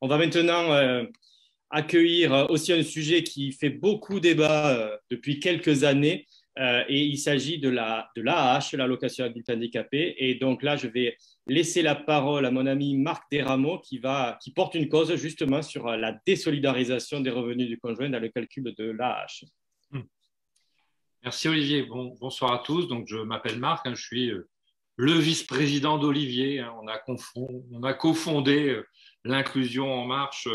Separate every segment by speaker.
Speaker 1: On va maintenant euh, accueillir aussi un sujet qui fait beaucoup débat euh, depuis quelques années. Euh, et il s'agit de la de l'allocation adulte handicapé. Et donc là, je vais laisser la parole à mon ami Marc Desrameaux qui porte une cause justement sur la désolidarisation des revenus du conjoint dans le calcul de l'AH.
Speaker 2: Merci Olivier. bonsoir à tous. Donc je m'appelle Marc, hein, je suis le vice-président d'Olivier. Hein. on a on a cofondé l'inclusion en marche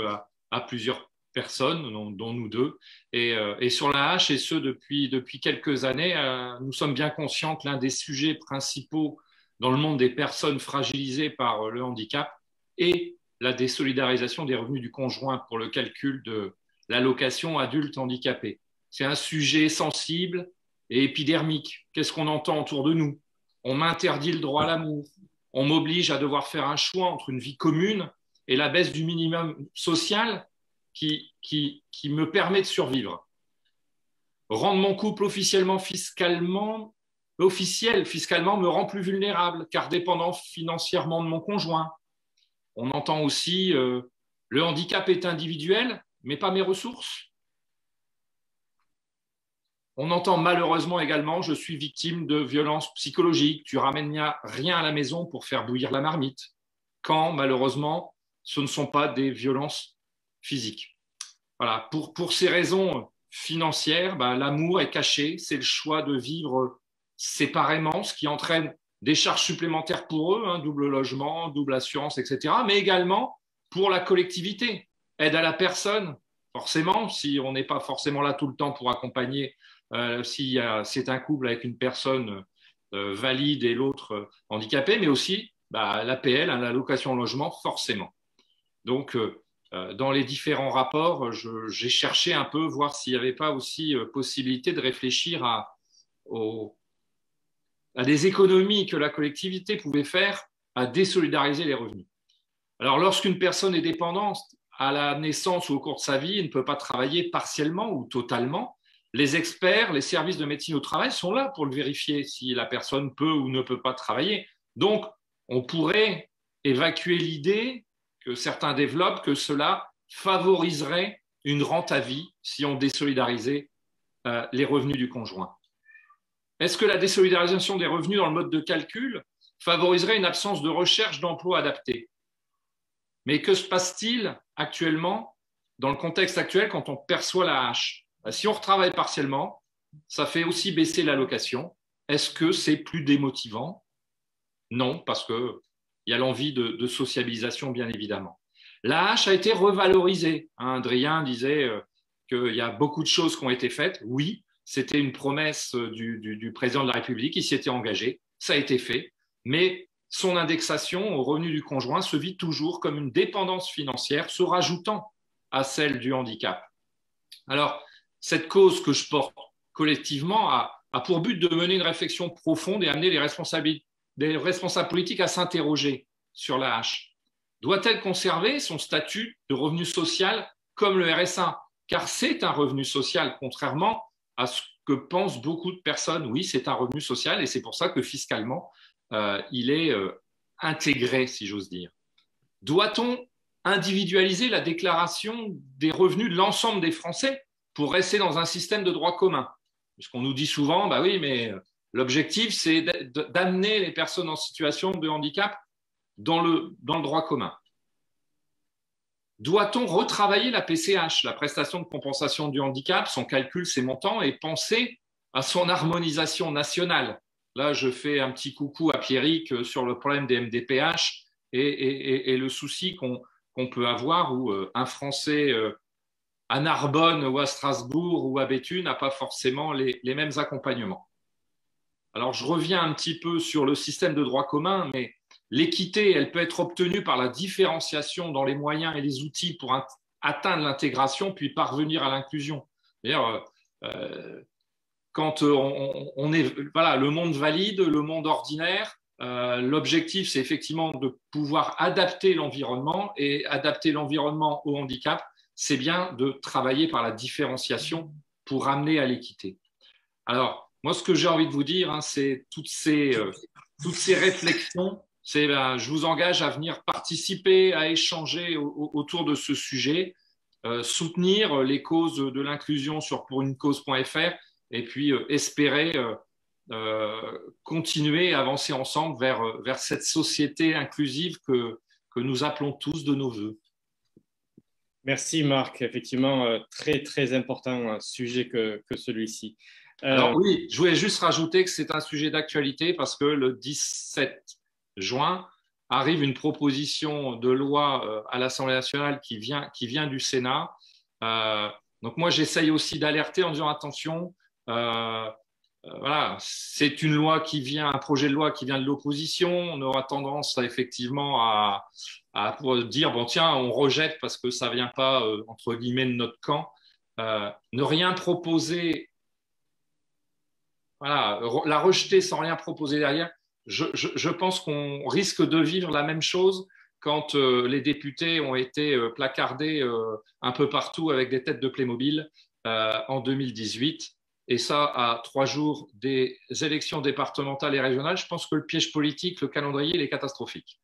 Speaker 2: à, plusieurs personnes, dont, nous deux. Euh, et, sur la hache, et ce depuis, depuis quelques années, euh, nous sommes bien conscients que l'un des sujets principaux dans le monde des personnes fragilisées par le handicap est la désolidarisation des revenus du conjoint pour le calcul de l'allocation adulte handicapé. C'est un sujet sensible et épidermique. Qu'est-ce qu'on entend autour de nous? On m'interdit le droit à l'amour. On m'oblige à devoir faire un choix entre une vie commune et la baisse du minimum social qui, me permet de survivre. Rendre mon couple officiellement fiscalement officiel fiscalement me rend plus vulnérable car dépendant financièrement de mon conjoint. On entend aussi euh, le handicap est individuel mais pas mes ressources. On entend malheureusement également je suis victime de violences psychologiques, tu ramènes rien à la maison pour faire bouillir la marmite. Quand malheureusement ce ne sont pas des violences physiques. Voilà. Pour, ces raisons financières, ben, l'amour est caché, c'est le choix de vivre séparément, ce qui entraîne des charges supplémentaires pour eux, hein, double logement, double assurance, etc., mais également pour la collectivité, aide à la personne, forcément, si on n'est pas forcément là tout le temps pour accompagner, euh, si c'est un couple avec une personne euh, valide et l'autre handicapée, mais aussi bah, l'APL, hein, l'allocation logement, forcément. Donc, euh, euh, dans les différents rapports, j'ai cherché un peu voir s'il n'y avait pas aussi euh, possibilité de réfléchir à, à des économies que la collectivité pouvait faire à désolidariser les revenus. Alors, lorsqu'une personne est dépendante à la naissance ou au cours de sa vie et ne peut pas travailler partiellement ou totalement, les experts, les services de médecine au travail sont là pour le vérifier si la personne peut ou ne peut pas travailler. Donc, on pourrait évacuer l'idée que certains développent, que cela favoriserait une rente à vie si on désolidarisait euh, les revenus du conjoint. Est-ce que la désolidarisation des revenus dans le mode de calcul favoriserait une absence de recherche d'emploi adapté Mais que se passe-t-il actuellement, dans le contexte actuel, quand on perçoit la hache Si on retravaille partiellement, ça fait aussi baisser l'allocation. Est-ce que c'est plus démotivant? Non, parce que il y a l'envie de, sociabilisation, bien évidemment. La hache a été revalorisée. Hein, Adrien disait euh, qu'il y a beaucoup de choses qui ont été faites. Oui, c'était une promesse euh, du, président de la République, il s'y était engagé, ça a été fait, mais son indexation au revenu du conjoint se vit toujours comme une dépendance financière se rajoutant à celle du handicap. Alors, cette cause que je porte collectivement a, pour but de mener une réflexion profonde et amener les responsables politiques à s'interroger sur la hache. Doit-elle conserver son statut de revenu social comme le RSA Car c'est un revenu social, contrairement à ce que pensent beaucoup de personnes. Oui, c'est un revenu social et c'est pour ça que fiscalement, euh, il est euh, intégré, si j'ose dire. Doit-on individualiser la déclaration des revenus de l'ensemble des Français pour rester dans un système de droit commun Puisqu'on nous dit souvent, bah oui, mais euh, L'objectif, c'est d'amener les personnes en situation de handicap dans le, dans le droit commun. Doit-on retravailler la PCH, la prestation de compensation du handicap, son calcul, ses montants, et penser à son harmonisation nationale? Là, je fais un petit coucou à Pierrick sur le problème des MDPH et, le souci qu'on peut avoir où euh, un Français euh, à Narbonne ou à Strasbourg ou à Béthune n'a pas forcément les mêmes accompagnements. Alors, je reviens un petit peu sur le système de droit commun, mais l'équité, elle peut être obtenue par la différenciation dans les moyens et les outils pour atteindre l'intégration, puis parvenir à l'inclusion. D'ailleurs, euh, quand on, est voilà, le monde valide, le monde ordinaire, euh, l'objectif, c'est effectivement de pouvoir adapter l'environnement et adapter l'environnement au handicap, c'est bien de travailler par la différenciation pour amener à l'équité. Alors, moi, ce que j'ai envie de vous dire, hein, c'est toutes ces, euh, toutes ces réflexions c'est ben, je vous engage à venir participer, à échanger autour de ce sujet, euh, soutenir les causes de l'inclusion sur pourunecause.fr et puis euh, espérer continuer à avancer ensemble vers, vers cette société inclusive que, que nous appelons tous de nos voeux.
Speaker 1: Merci Marc, effectivement, très très important sujet que, que celui-ci.
Speaker 2: Alors oui, je voulais juste rajouter que c'est un sujet d'actualité parce que le 17 juin arrive une proposition de loi euh, à l'Assemblée nationale qui vient, qui vient du Sénat. Euh, donc moi, j'essaye aussi d'alerter en disant attention, euh, voilà, c'est une loi qui vient, un projet de loi qui vient de l'opposition. On aura tendance effectivement à, dire bon tiens, on rejette parce que ça vient pas entre guillemets de notre camp. ne rien proposer voilà, la rejeter sans rien proposer derrière, je, pense qu'on risque de vivre la même chose quand euh, les députés ont été euh, placardés euh, un peu partout avec des têtes de Playmobil en 2018. Et ça, à trois jours des élections départementales et régionales, je pense que le piège politique, le calendrier, il est catastrophique.